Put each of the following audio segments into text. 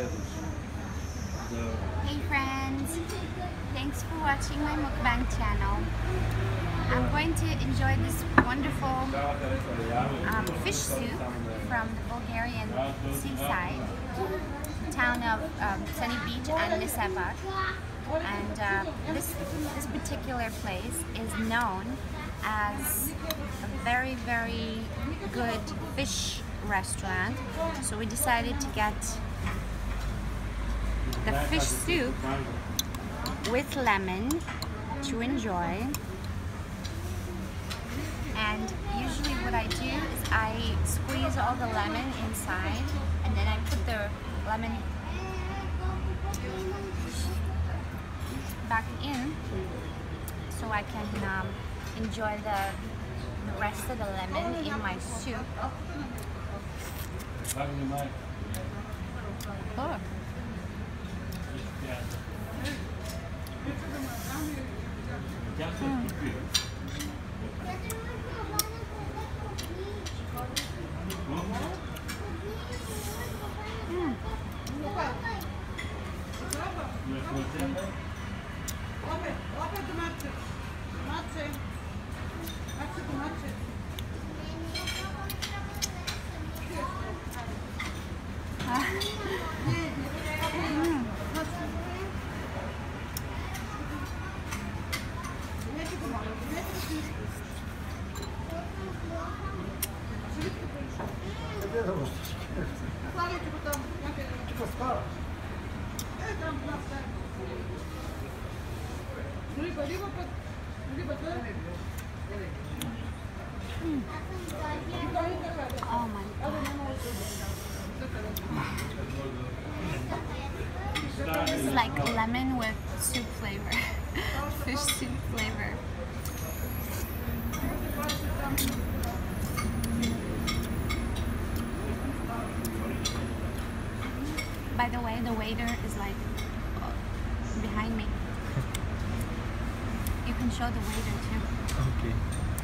Hey friends, thanks for watching my mukbang channel. I'm going to enjoy this wonderful um, fish soup from the Bulgarian seaside, town of um, Sunny Beach and Nessebar. And uh, this, this particular place is known as a very, very good fish restaurant. So we decided to get the fish soup with lemon to enjoy. And usually what I do is I squeeze all the lemon inside and then I put the lemon back in so I can um, enjoy the, the rest of the lemon in my soup. Oh. Oh. This is like lemon with soup flavor. Fish soup flavor. By the way, the waiter is like uh, behind me. Can show the waiter too. Okay.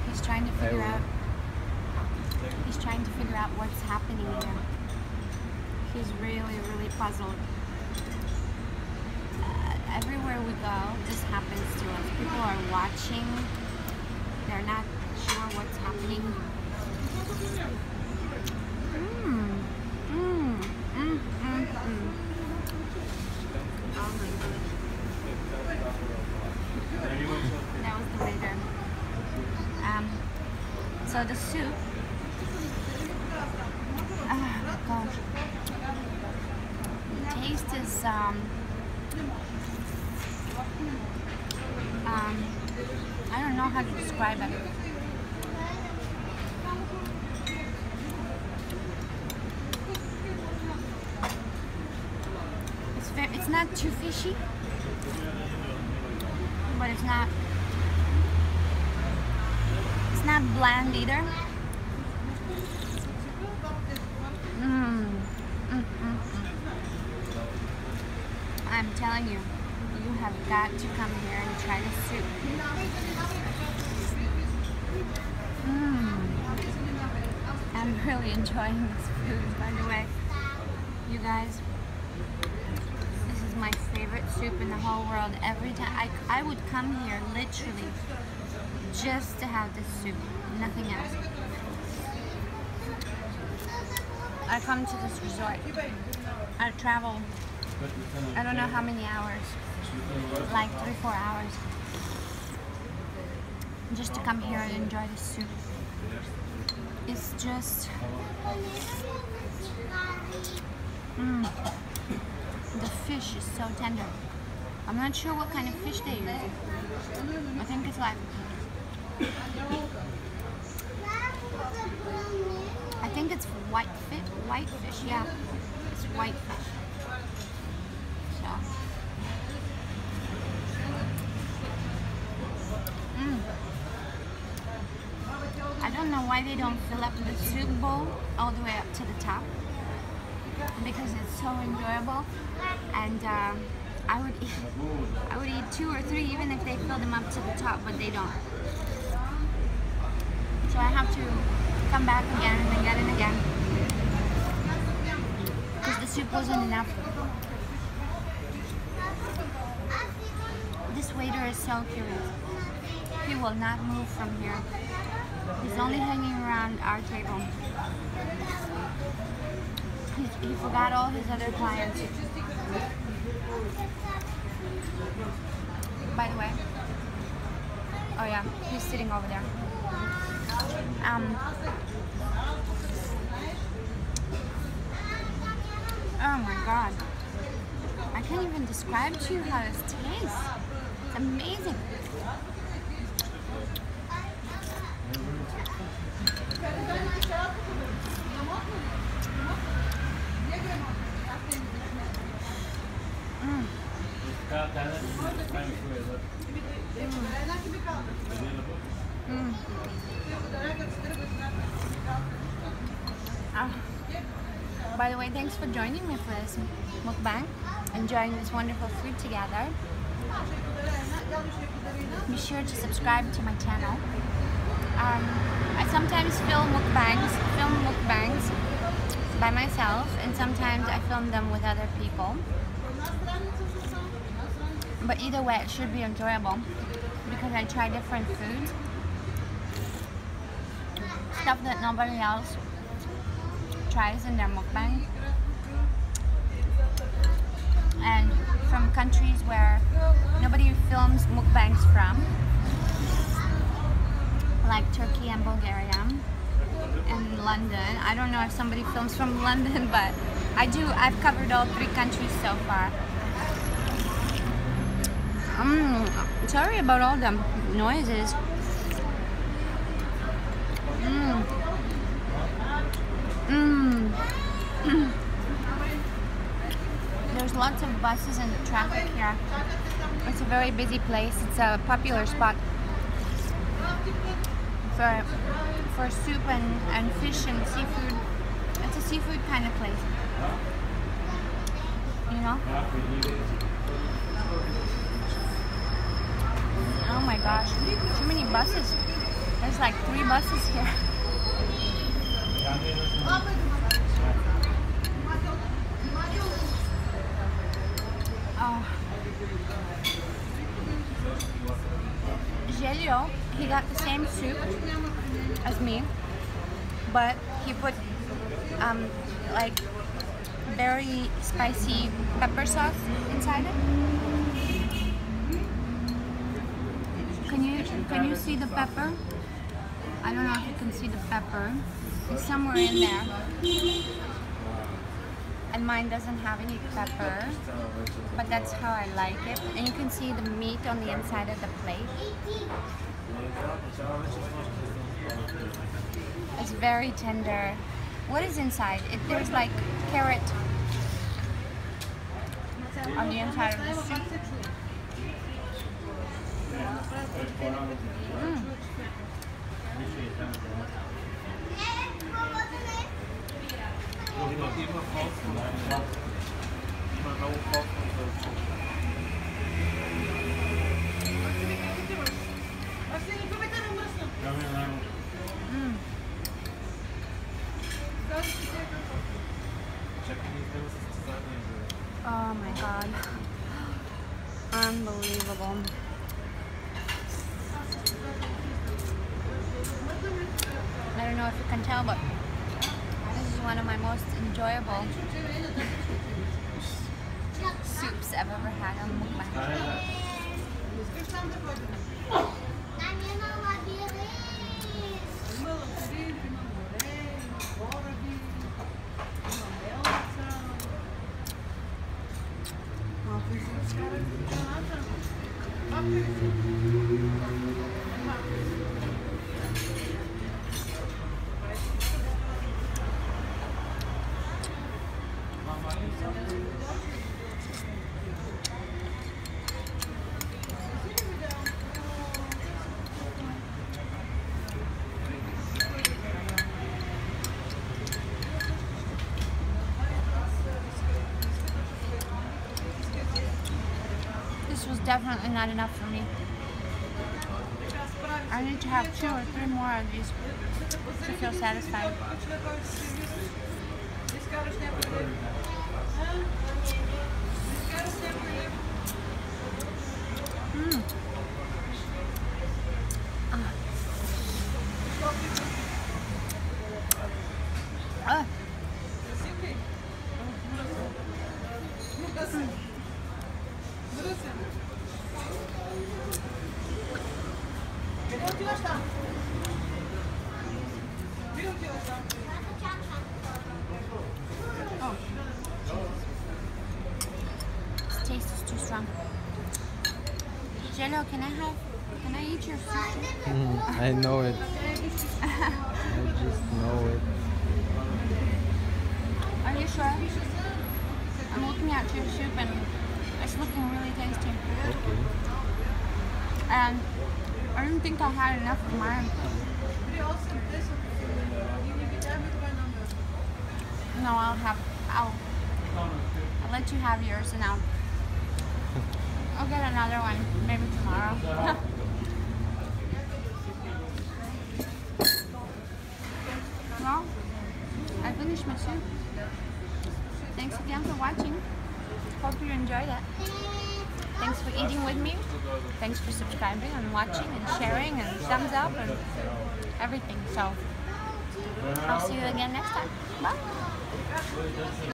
He's trying to figure out. He's trying to figure out what's happening here. He's really, really puzzled. Uh, everywhere we go, this happens to us. People are watching. They're not sure what's happening. Mmm. Mmm. Mmm. Mmm. Mmm. Oh my goodness. That was the waiter. Um, so the soup. The taste is um, um, I don't know how to describe it. It's very, it's not too fishy, but it's not not bland either. Mm. Mm, mm, mm. I'm telling you, you have got to come here and try the soup. Mm. I'm really enjoying this food, by the way. You guys, this is my favorite soup in the whole world. Every time I, I would come here literally just to have this soup, nothing else. I come to this resort. I travel, I don't know how many hours, like three, four hours, just to come here and enjoy the soup. It's just, mm, the fish is so tender. I'm not sure what kind of fish they use. I think it's like I think it's white fish. White fish, yeah. It's white fish. So. Mm. I don't know why they don't fill up the soup bowl all the way up to the top because it's so enjoyable and um, I would eat I would eat two or three even if they fill them up to the top but they don't so I have to come back again and again and again because the soup wasn't enough. This waiter is so curious. He will not move from here. He's only hanging around our table. He, he forgot all his other clients. By the way, oh yeah, he's sitting over there. Um, oh my god. I can't even describe to you how this tastes. It's amazing. Mm. Ah. By the way, thanks for joining me for this mukbang, enjoying this wonderful food together. Be sure to subscribe to my channel. Um, I sometimes film mukbangs, film mukbangs by myself, and sometimes I film them with other people. But either way, it should be enjoyable because I try different foods. Stuff that nobody else tries in their mukbang. And from countries where nobody films mukbangs from, like Turkey and Bulgaria and London. I don't know if somebody films from London, but I do. I've covered all three countries so far. Um, sorry about all the noises. Mmm. There's lots of buses and traffic here. It's a very busy place. It's a popular spot for for soup and, and fish and seafood. It's a seafood kind of place. You know? Oh my gosh, too many buses. There's like three buses here. Oh. Jelio, he got the same soup as me, but he put um, like very spicy pepper sauce inside it. Can you can you see the pepper? I don't know if you can see the pepper. It's somewhere in there. And mine doesn't have any pepper, but that's how I like it. And you can see the meat on the inside of the plate. It's very tender. What is inside? It, there's like carrot on the inside of soup. Mm. Oh my god. Unbelievable. I don't know if you can tell, but this is one of my most enjoyable soups I've ever had on mukbang. Was definitely not enough for me. I need to have two or three more of these to feel satisfied. Oh. This taste is too strong. Jelio, can I have, can I eat your sushi? Mm, I know it. I just know it. Are you sure? I'm looking at your soup and it's looking really tasty. Okay. And I didn't think I had enough of mine. No, I'll have, I'll, I'll let you have yours and I'll, I'll get another one maybe tomorrow. well, I finished my soup. Thanks again for watching. Hope you enjoyed it. Thanks for eating with me. Thanks for subscribing and watching and sharing and thumbs up and everything. So I'll see you again next time. Bye.